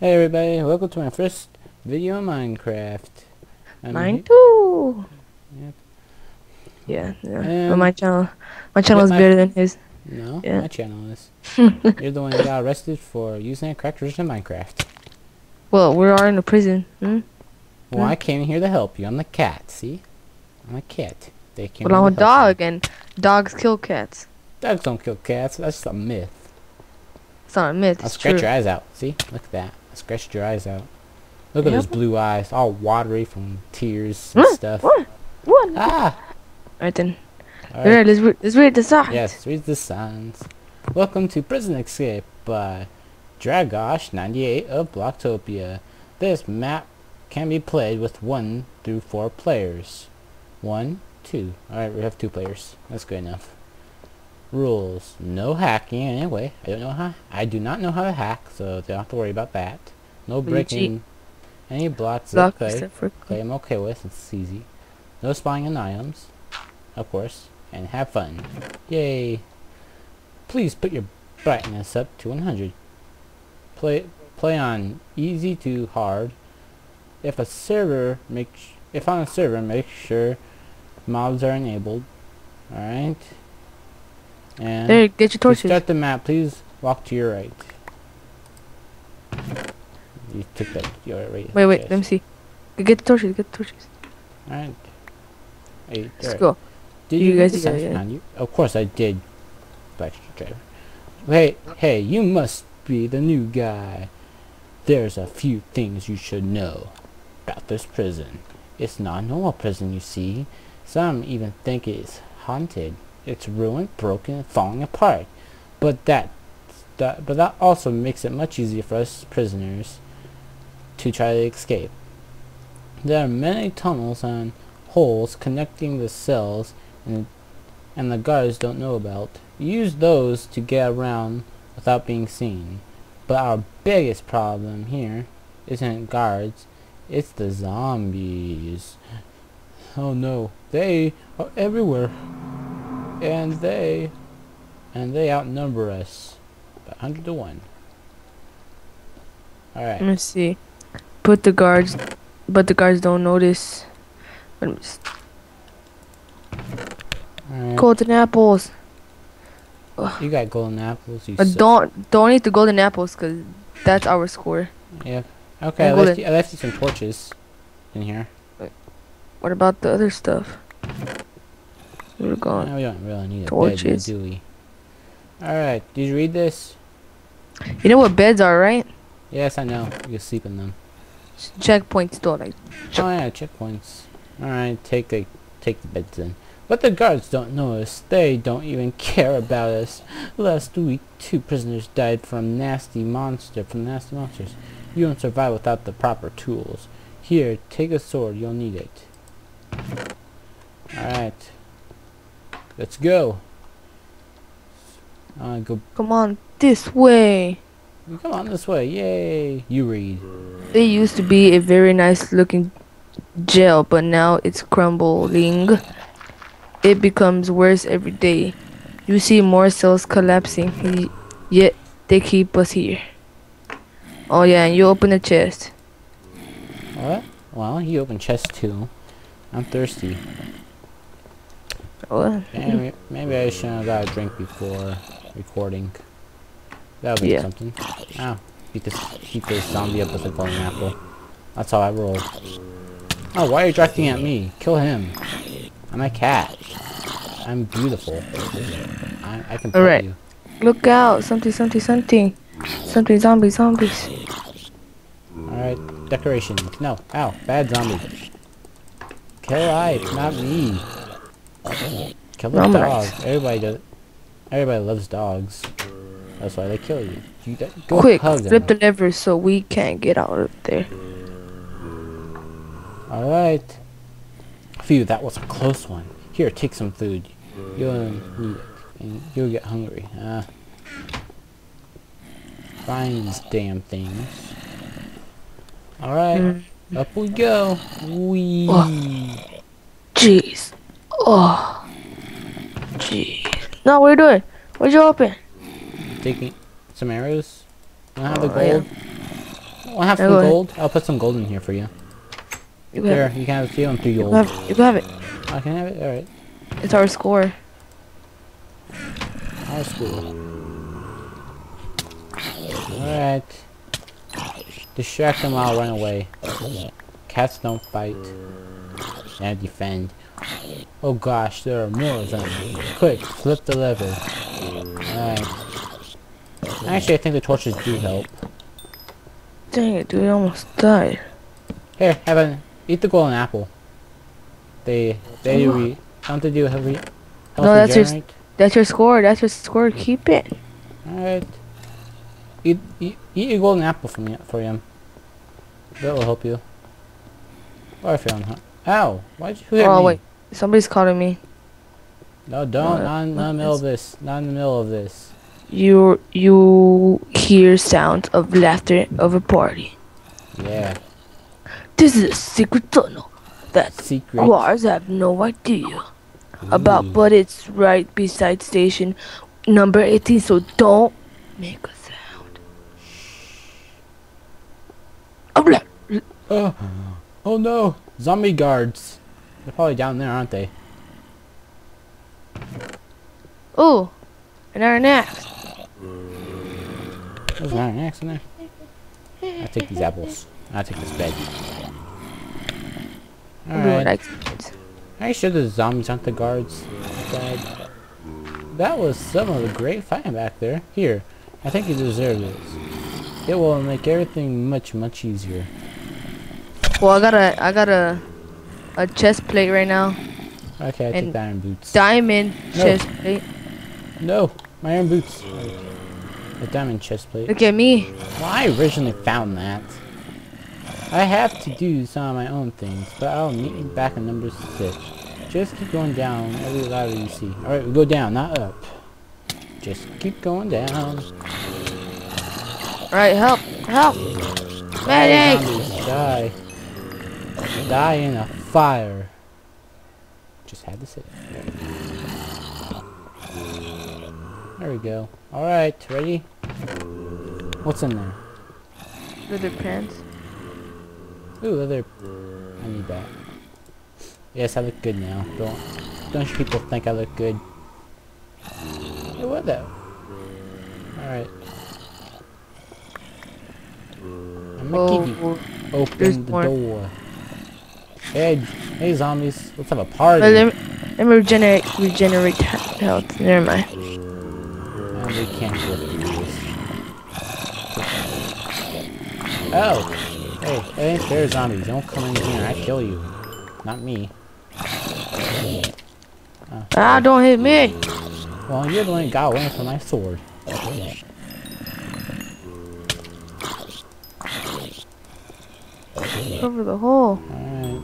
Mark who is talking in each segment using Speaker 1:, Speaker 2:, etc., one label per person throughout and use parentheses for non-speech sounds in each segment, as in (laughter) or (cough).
Speaker 1: Hey everybody, welcome to my first video on Minecraft. I'm
Speaker 2: Mine
Speaker 1: he-
Speaker 2: too.
Speaker 1: Yep.
Speaker 2: Yeah, yeah. But my channel, my channel is
Speaker 1: my-
Speaker 2: better than his.
Speaker 1: No,
Speaker 2: Yeah.
Speaker 1: my channel is. (laughs) You're the one that got arrested for using a cracked version of Minecraft.
Speaker 2: Well, we are in a prison. Hmm?
Speaker 1: Well,
Speaker 2: Hmm.
Speaker 1: I came here to help you. I'm the cat, see? I'm a cat. They came
Speaker 2: But I'm a dog, and dogs kill cats.
Speaker 1: Dogs don't kill cats. That's just a myth.
Speaker 2: It's not a myth.
Speaker 1: I'll scratch
Speaker 2: true.
Speaker 1: your eyes out. See? Look at that. Scratched your eyes out. Look at those blue eyes, all watery from tears and
Speaker 2: Huh?
Speaker 1: stuff.
Speaker 2: What? What?
Speaker 1: Ah!
Speaker 2: Alright then. Alright, let's read. Let's read the signs.
Speaker 1: Yes, read the signs. Welcome to Prison Escape by Dragosh98 of Blocktopia. This map can be played with 1 through 4 players. 1, 2. Alright, we have 2 players. That's good enough. Rules. No hacking anyway. I don't know how I do not know how to hack, so don't have to worry about that. No breaking any blocks
Speaker 2: Block
Speaker 1: of clay.
Speaker 2: except for
Speaker 1: Clay I'm okay with, it's easy. No spying on items, of course, and have fun. Yay! Please put your brightness up to 100. Play play on easy to hard. If a server make if on a server make sure mobs are enabled. All right. And
Speaker 2: There, get your
Speaker 1: to start the map, please walk to your right. You took that your right.
Speaker 2: Wait, wait.
Speaker 1: yes.
Speaker 2: Let me see. Get the torches. Get the torches.
Speaker 1: Alright. Hey,
Speaker 2: Let's
Speaker 1: alright.
Speaker 2: go.
Speaker 1: Did
Speaker 2: You
Speaker 1: you,
Speaker 2: guys yeah.
Speaker 1: on you? Of course I did. Black driver. Hey, hey, you must be the new guy. There's a few things you should know about this prison. It's not a normal prison, you see. Some even think it's haunted. It's ruined, broken, and falling apart. But that, that, but that also makes it much easier for us prisoners to try to escape. There are many tunnels and holes connecting the cells and, and the guards don't know about. Use those to get around without being seen. But our biggest problem here isn't guards, it's the zombies. Oh no, they are everywhere. And they, and they outnumber us by 100 to 1. Alright.
Speaker 2: Let me see. Put the guards, but the guards don't notice. Let me.
Speaker 1: Mm.
Speaker 2: Golden apples.
Speaker 1: You got golden apples. You
Speaker 2: uh,
Speaker 1: But
Speaker 2: don't don't eat the golden apples, cause that's our score.
Speaker 1: Yeah. Okay, I left, you, I left you some torches in here.
Speaker 2: What about the other stuff? We're
Speaker 1: No,
Speaker 2: gone.
Speaker 1: we don't really need a bed,
Speaker 2: Torches.
Speaker 1: do we? Alright, did you read this?
Speaker 2: You know what beds are, right?
Speaker 1: Yes, I know. You can sleep in them.
Speaker 2: Checkpoints, though. Like,
Speaker 1: Oh yeah, checkpoints. Alright, take the take the beds in. But the guards don't notice. They don't even (laughs) care about us. Last week, two prisoners died from nasty monster from nasty monsters. You don't survive without the proper tools. Here, take a sword. You'll need it. Alright. Let's go. Uh, go.
Speaker 2: come on, this way.
Speaker 1: Come on this way. Yay. You read.
Speaker 2: It used to be a very nice looking jail, but now it's crumbling. It becomes worse every day. You see more cells collapsing, yet they keep us here. Oh yeah, and you open the chest.
Speaker 1: What? Well, you open chest too. I'm thirsty.
Speaker 2: Oh,
Speaker 1: Maybe, maybe I shouldn't have got a drink before recording. That would be
Speaker 2: Yeah.
Speaker 1: something. Ow. Beat this, beat this zombie up with a golden apple. That's how I roll. Oh, why are you directing at me? Kill him. I'm a cat. I'm beautiful. I, I can
Speaker 2: Alright.
Speaker 1: you.
Speaker 2: look out! Something, something, something, something. Zombies, zombies.
Speaker 1: Alright, decorations. No, ow, bad zombie. Kill life, not me. Kill the
Speaker 2: I'm
Speaker 1: dog.
Speaker 2: right.
Speaker 1: Everybody does. Everybody loves dogs. That's why they kill you. you go
Speaker 2: Quick,
Speaker 1: hug
Speaker 2: flip the lever so we can't get out of there.
Speaker 1: Alright. Phew, that was a close one. Here, take some food. You'll need it. And you'll get hungry. Ah. Find these damn things. Alright,
Speaker 2: Mm.
Speaker 1: up we go. Wee.
Speaker 2: Jeez. Oh. Jeez. No, what are you doing? What'd you open?
Speaker 1: Taking some arrows. I have the
Speaker 2: Oh, yeah.
Speaker 1: gold. Want to have
Speaker 2: Yeah,
Speaker 1: some
Speaker 2: ahead.
Speaker 1: gold? I'll put some gold in here for you.
Speaker 2: You
Speaker 1: Here,
Speaker 2: have,
Speaker 1: you can have a few and three
Speaker 2: you
Speaker 1: gold.
Speaker 2: have, you have it.
Speaker 1: I can have it. All right.
Speaker 2: It's our score.
Speaker 1: Our school. Alright. Distract them while run away. Cats don't fight. Now defend. Oh gosh, there are more of them. Quick, flip the lever. Alright. Actually, I think the torches do help.
Speaker 2: Dang it, dude, I almost died.
Speaker 1: Here, have a eat the golden apple. They they
Speaker 2: Oh.
Speaker 1: re don't they do heavy health
Speaker 2: No, that's your? That's your score. That's your score. Keep it.
Speaker 1: Alright. Eat, eat, eat a golden apple for me, for him. That will help you. Or if you're on hunt. Ow! Why'd you who hit
Speaker 2: Oh
Speaker 1: me?
Speaker 2: wait, somebody's calling me.
Speaker 1: No, don't.
Speaker 2: Uh,
Speaker 1: not in the middle of this. Not in the middle of this.
Speaker 2: You you hear sounds of laughter of a party.
Speaker 1: Yeah.
Speaker 2: This is a secret tunnel that
Speaker 1: Secret.
Speaker 2: Quars have no idea about, but it's right beside station number 18. So don't make a sound. Oh.
Speaker 1: Oh, oh no! Zombie guards. They're probably down there, aren't they?
Speaker 2: Ooh, and our next.
Speaker 1: There's an iron axe in there. I take these apples. I take this
Speaker 2: doing
Speaker 1: Alright. Are you sure the zombies aren't the guards? Dad? That was some of the great fighting back there. Here, I think you deserve this. It will make everything much, much easier.
Speaker 2: Well, I got a I got a a chest plate right now.
Speaker 1: Okay, I take
Speaker 2: And
Speaker 1: the iron boots.
Speaker 2: Diamond
Speaker 1: No.
Speaker 2: chest plate.
Speaker 1: no, my iron boots. A diamond chest plate.
Speaker 2: Look at me.
Speaker 1: Well, I originally found that. I have to do some of my own things, but I'll meet you back in number six. Just keep going down every ladder you see. Alright, we go down, not up. Just keep going down.
Speaker 2: Right, help, help.
Speaker 1: Die,
Speaker 2: Medic.
Speaker 1: die. Die in a fire. Just had to say that. There we go. Alright, ready? What's in there?
Speaker 2: Leather pants.
Speaker 1: Ooh, leather. I need that. Yes, I look good now. Don't don't you people think I look good? Hey, what the? Alright. I'm gonna keep you.
Speaker 2: Oh, there's
Speaker 1: Open the
Speaker 2: more.
Speaker 1: door. Hey, hey zombies, let's have a party.
Speaker 2: Let, me, let me regenerate regenerate health. Never mind.
Speaker 1: And can't go through this. Oh! Hey, hey, there's zombies. Don't come in here. I kill you. Not me.
Speaker 2: Ah, don't hit me.
Speaker 1: Well, you're the one who got away from my sword.
Speaker 2: Over the hole.
Speaker 1: Alright.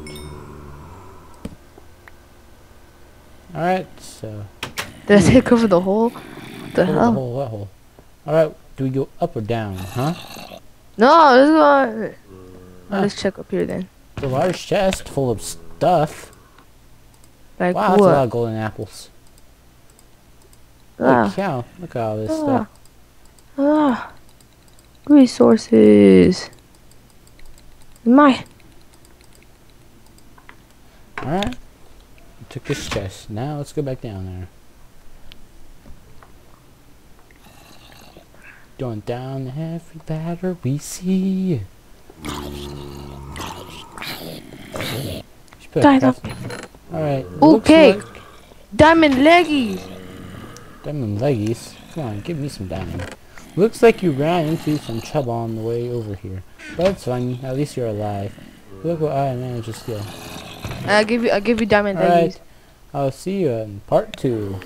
Speaker 1: Alright, so.
Speaker 2: Did I say cover the hole? What the hell?
Speaker 1: hole, what hole? Alright, do we go up or down, huh?
Speaker 2: No, let's go.
Speaker 1: Huh.
Speaker 2: Let's check up here then.
Speaker 1: The large chest full of stuff.
Speaker 2: Like
Speaker 1: Wow, that's a lot of golden apples.
Speaker 2: Ah,
Speaker 1: Holy cow, look at all this
Speaker 2: ah,
Speaker 1: stuff.
Speaker 2: ah. Resources. My.
Speaker 1: Alright. Took this chest. Now let's go back down there. Going down every ladder we see. Should put a
Speaker 2: Die,
Speaker 1: craft- Alright.
Speaker 2: Okay.
Speaker 1: like
Speaker 2: Diamond leggies.
Speaker 1: Diamond leggies. Come on, give me some diamond. Looks like you ran into some trouble on the way over here. But it's fine. At least you're alive. Look what I managed to steal.
Speaker 2: I'll give you. I'll give you diamond
Speaker 1: Alright.
Speaker 2: leggies.
Speaker 1: I'll see you in part two.